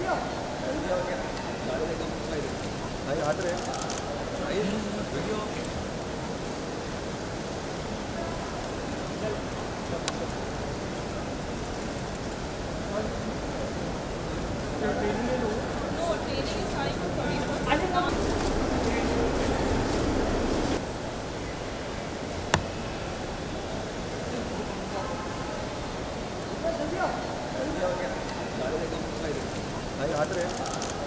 Yeah. घाट रहे।